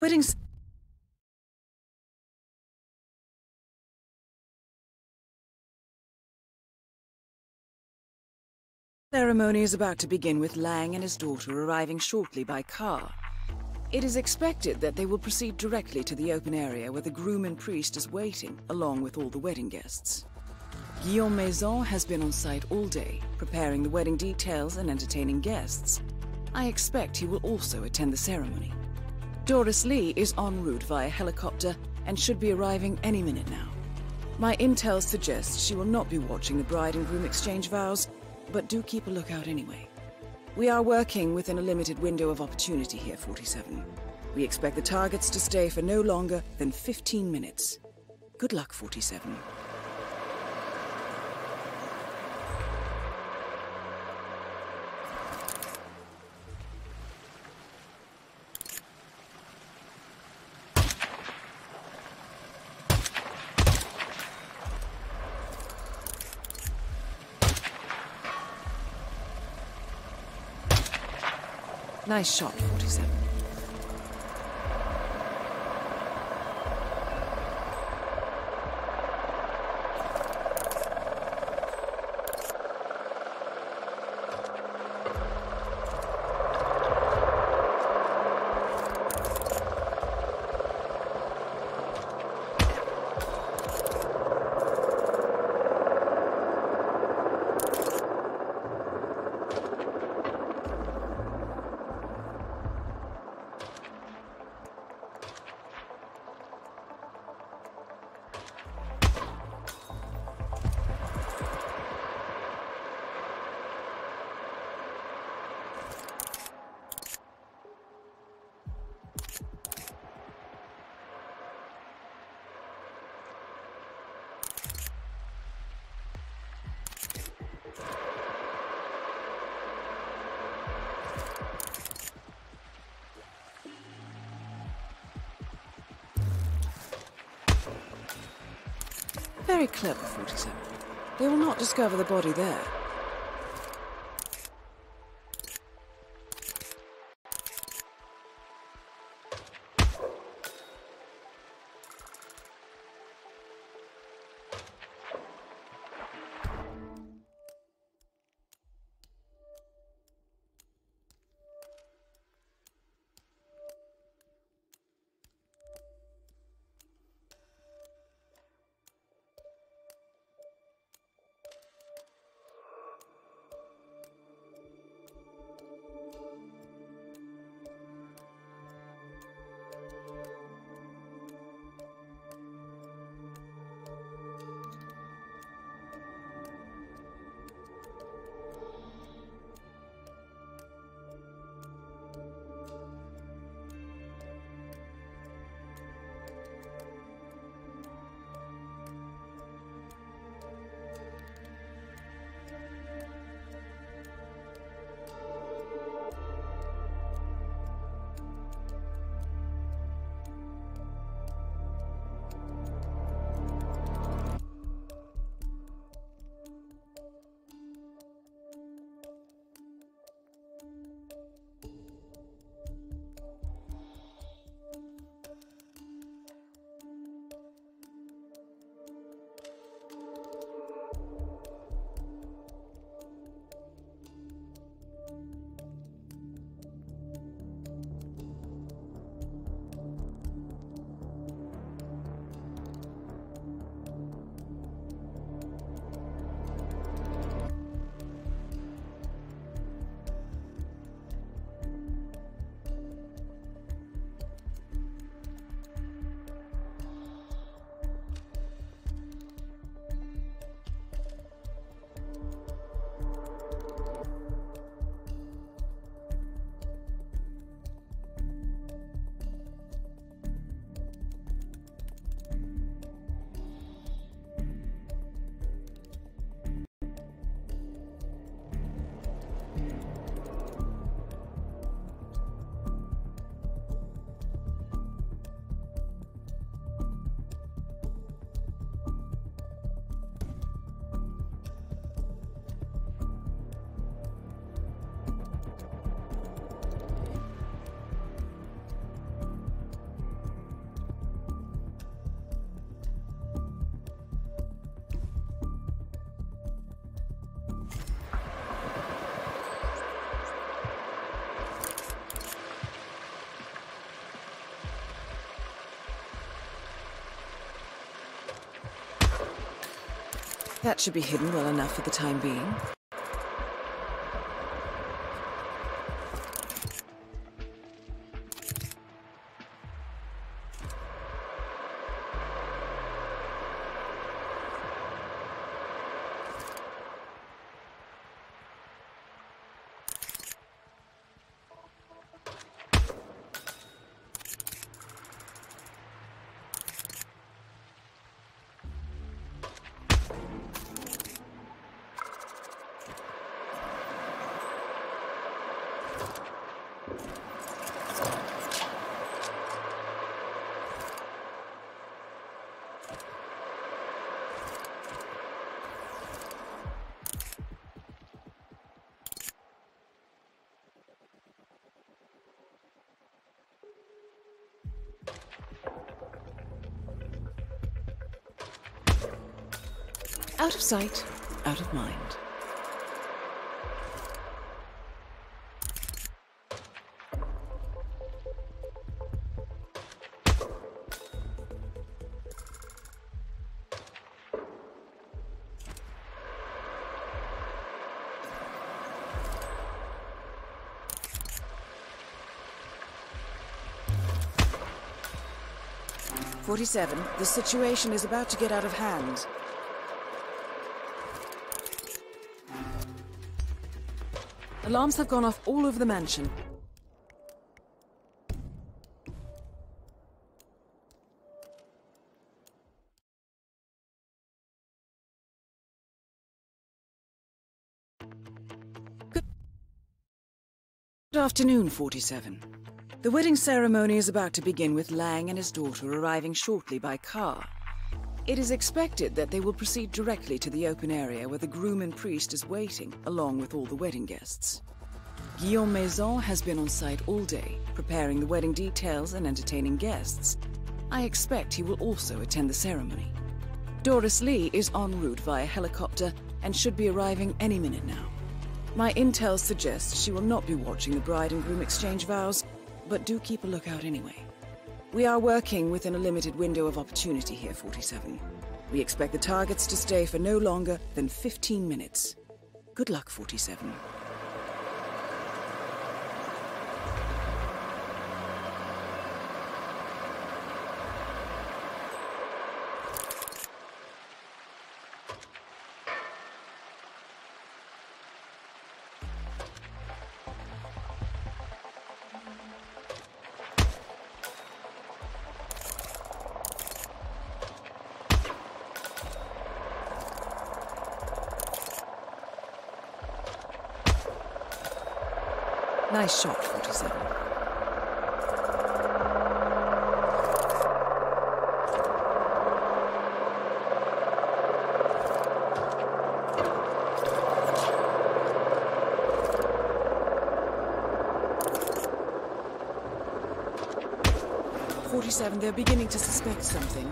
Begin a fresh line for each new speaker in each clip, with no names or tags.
Wedding ceremony is about to begin with Lang and his daughter arriving shortly by car. It is expected that they will proceed directly to the open area where the groom and priest is waiting, along with all the wedding guests. Guillaume Maison has been on site all day, preparing the wedding details and entertaining guests. I expect he will also attend the ceremony. Doris Lee is en route via helicopter and should be arriving any minute now. My intel suggests she will not be watching the bride and groom exchange vows, but do keep a lookout anyway. We are working within a limited window of opportunity here, 47. We expect the targets to stay for no longer than 15 minutes. Good luck, 47. Nice shot, 47. Very clever, 47. They will not discover the body there. That should be hidden well enough for the time being. Out of sight, out of mind. Forty-seven, the situation is about to get out of hand. Alarms have gone off all over the mansion. Good afternoon, 47. The wedding ceremony is about to begin with Lang and his daughter arriving shortly by car. It is expected that they will proceed directly to the open area where the groom and priest is waiting, along with all the wedding guests. Guillaume Maison has been on site all day, preparing the wedding details and entertaining guests. I expect he will also attend the ceremony. Doris Lee is en route via helicopter and should be arriving any minute now. My intel suggests she will not be watching the bride and groom exchange vows, but do keep a lookout anyway. We are working within a limited window of opportunity here, 47. We expect the targets to stay for no longer than 15 minutes. Good luck, 47. Shot, 47. Forty-seven, they're beginning to suspect something.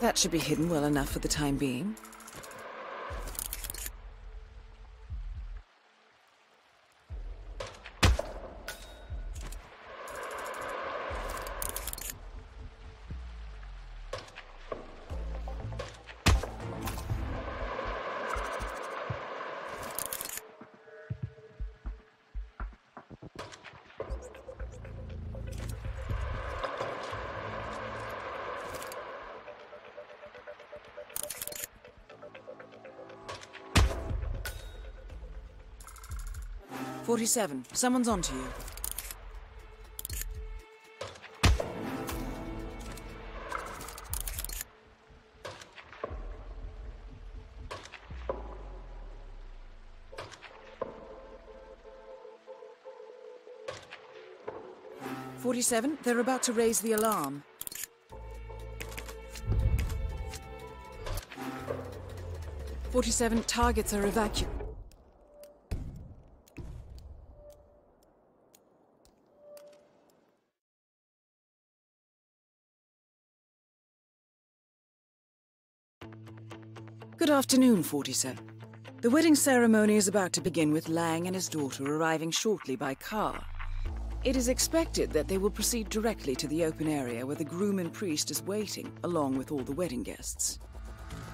That should be hidden well enough for the time being. Forty-seven. Someone's onto you. Forty-seven. They're about to raise the alarm. Forty-seven. Targets are evacuated. Afternoon, 47. The wedding ceremony is about to begin with Lang and his daughter arriving shortly by car. It is expected that they will proceed directly to the open area where the groom and priest is waiting, along with all the wedding guests.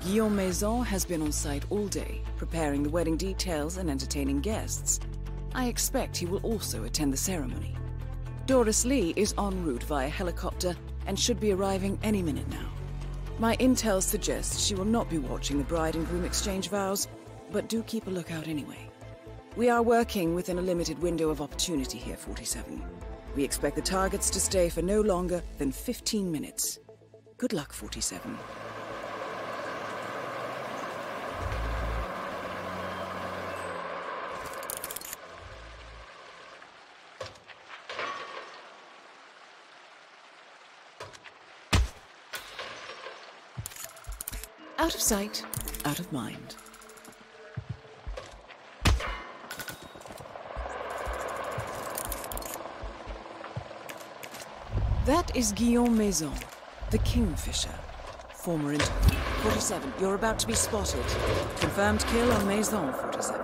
Guillaume Maison has been on site all day, preparing the wedding details and entertaining guests. I expect he will also attend the ceremony. Doris Lee is en route via helicopter and should be arriving any minute now. My intel suggests she will not be watching the bride and groom exchange vows, but do keep a lookout anyway. We are working within a limited window of opportunity here, 47. We expect the targets to stay for no longer than 15 minutes. Good luck, 47. Out of sight, out of mind. That is Guillaume Maison, the Kingfisher. Former inter... 47, you're about to be spotted. Confirmed kill on Maison, 47.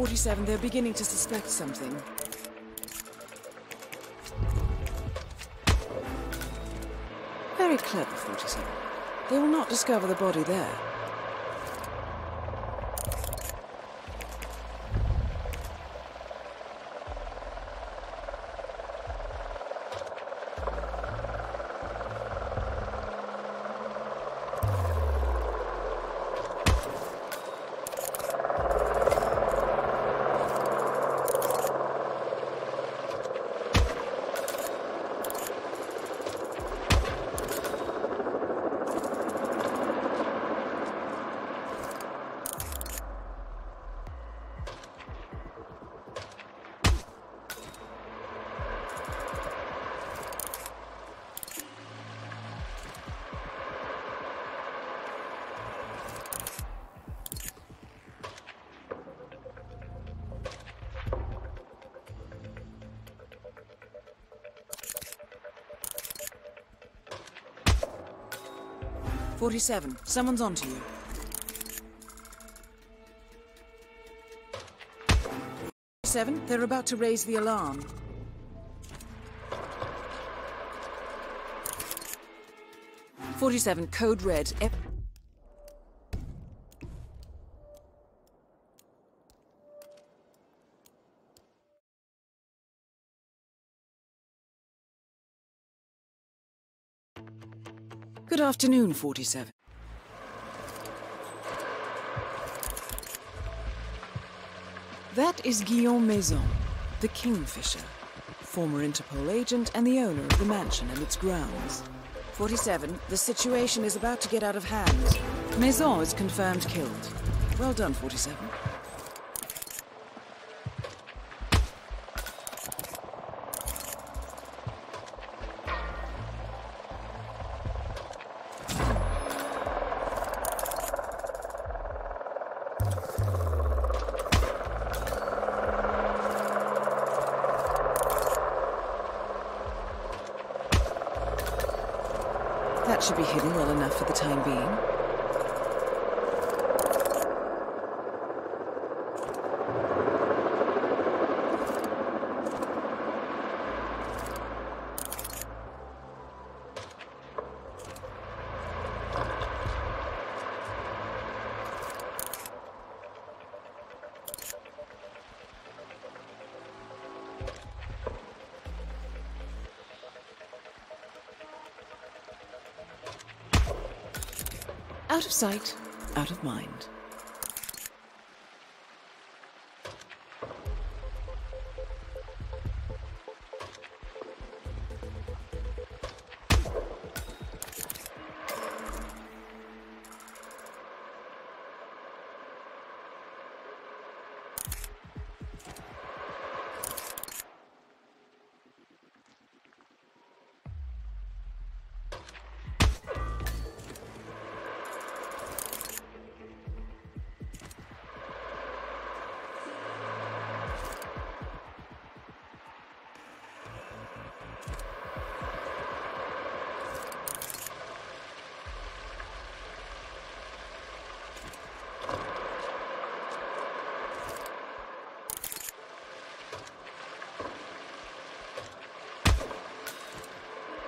47, they're beginning to suspect something. Very clever, 47. They will not discover the body there. 47. Someone's onto you. Seven, they're about to raise the alarm. Forty-seven, code red. F. afternoon, 47. That is Guillaume Maison, the Kingfisher, former Interpol agent and the owner of the mansion and its grounds. 47, the situation is about to get out of hand. Maison is confirmed killed. Well done, 47. Out of sight, out of mind.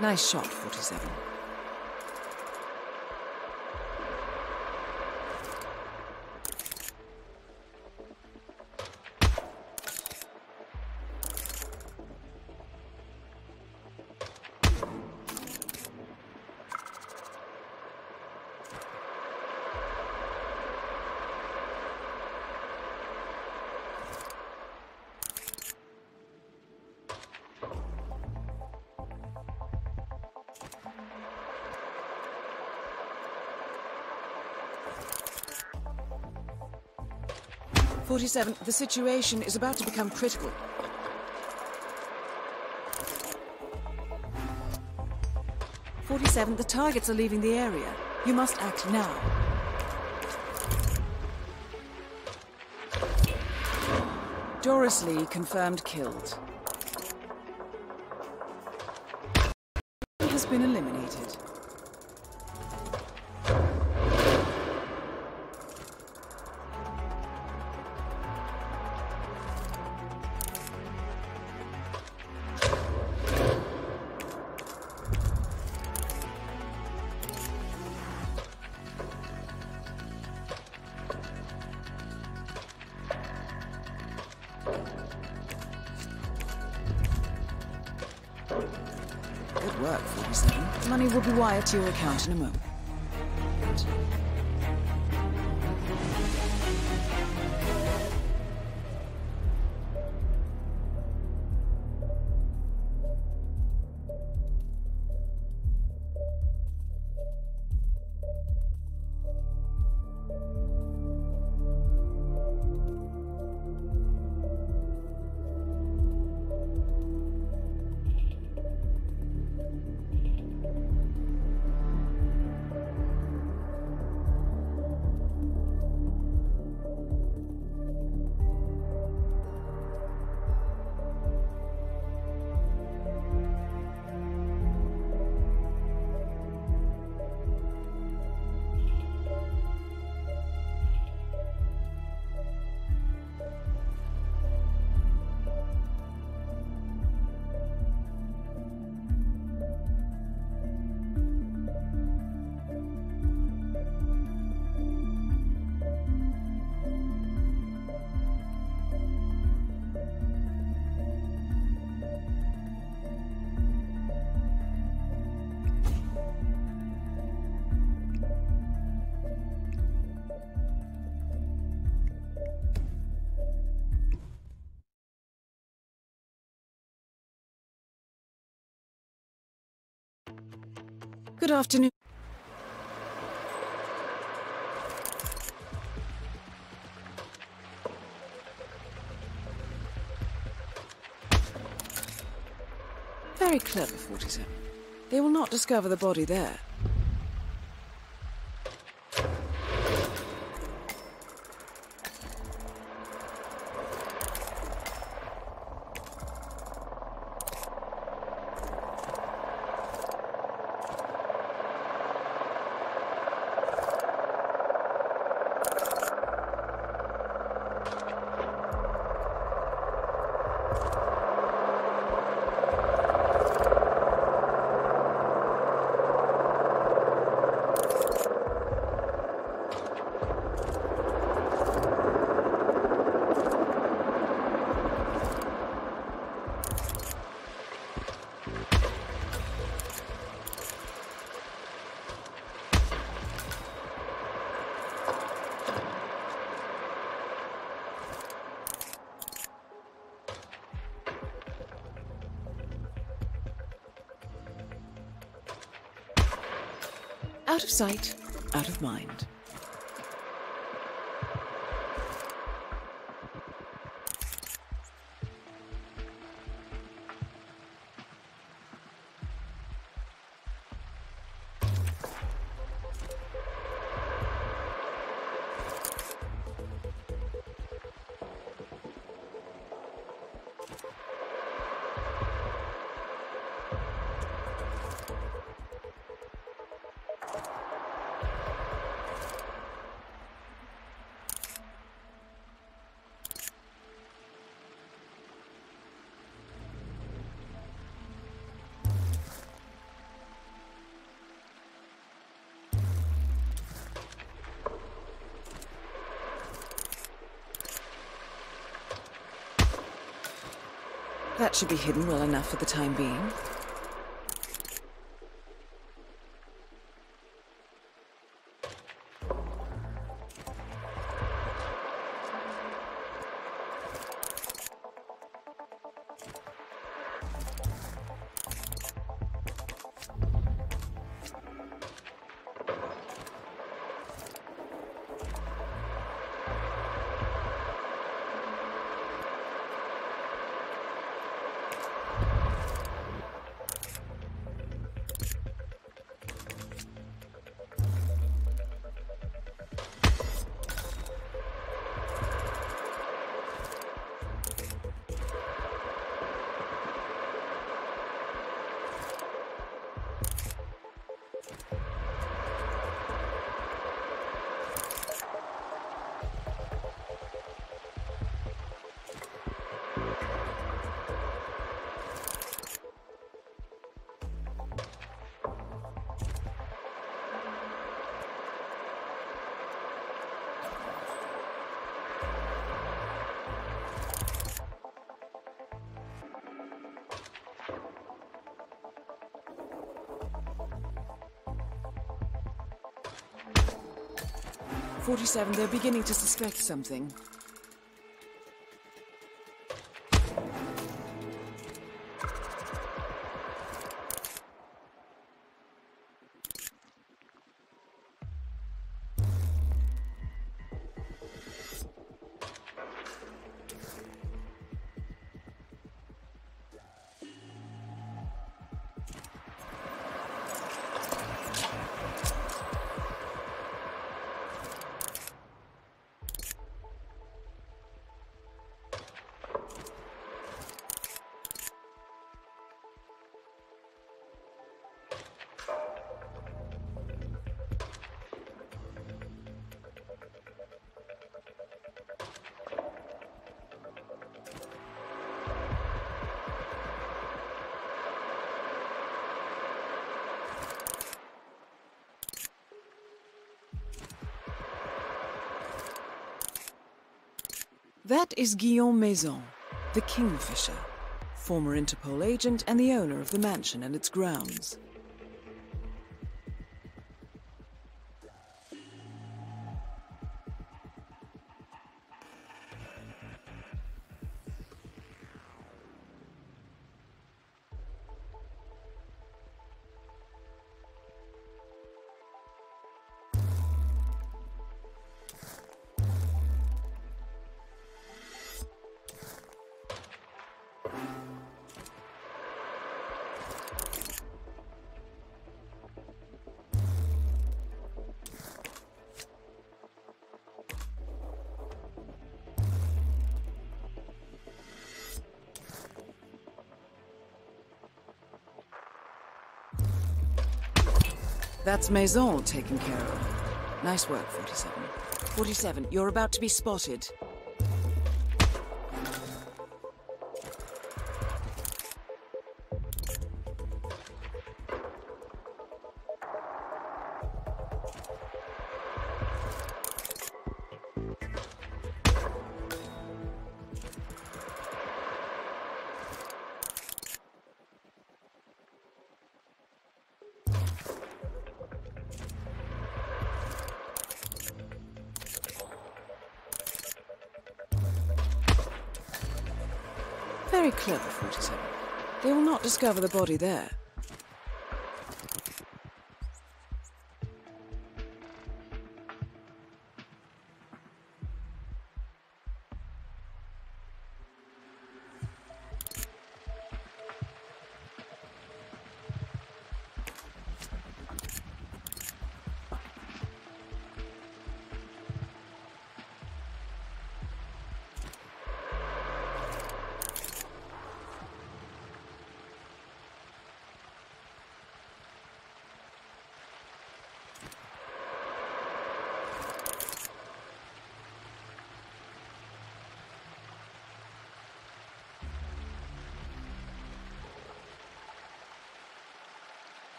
Nice shot, 47. Forty-seven. The situation is about to become critical. Forty-seven. The targets are leaving the area. You must act now. Doris Lee confirmed killed. Has been eliminated. Will to your account in a moment. Good afternoon. Very clever, 47. They will not discover the body there. Out of sight, out of mind. That should be hidden well enough for the time being. Forty-seven, they're beginning to suspect something. That is Guillaume Maison, the Kingfisher, former Interpol agent and the owner of the mansion and its grounds. That's Maison taken care of. Nice work, 47. 47, you're about to be spotted. Discover the body there.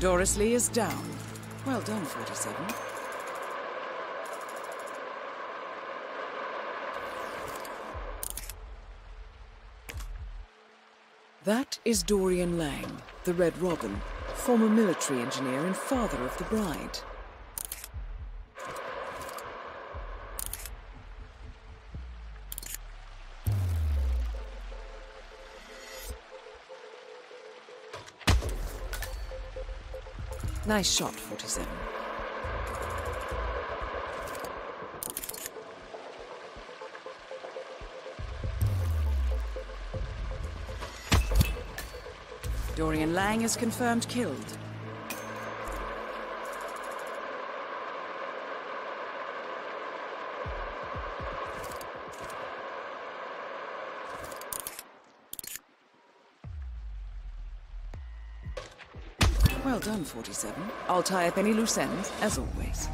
Doris Lee is down. Well done, 47. That is Dorian Lang, the Red Robin, former military engineer and father of the bride. Nice shot, 47. Dorian Lang is confirmed killed. Well done, 47. I'll tie up any loose ends, as always.